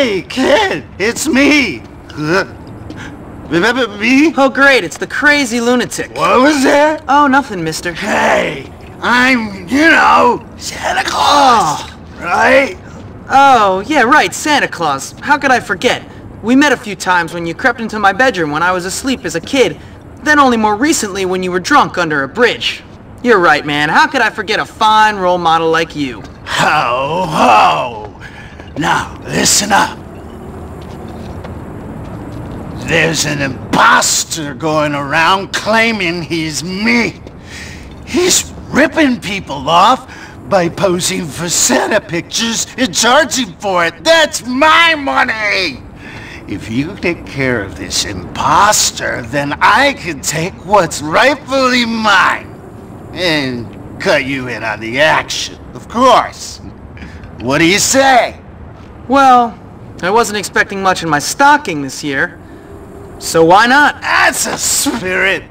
Hey, kid, it's me. Remember me? Oh great, it's the crazy lunatic. What was that? Oh, nothing, mister. Hey, I'm, you know, Santa Claus, oh. right? Oh, yeah, right, Santa Claus. How could I forget? We met a few times when you crept into my bedroom when I was asleep as a kid, then only more recently when you were drunk under a bridge. You're right, man. How could I forget a fine role model like you? Ho, ho. Now, listen up. There's an imposter going around claiming he's me. He's ripping people off by posing for Santa pictures and charging for it. That's my money! If you take care of this imposter, then I can take what's rightfully mine and cut you in on the action, of course. What do you say? Well, I wasn't expecting much in my stocking this year. So why not? That's a spirit.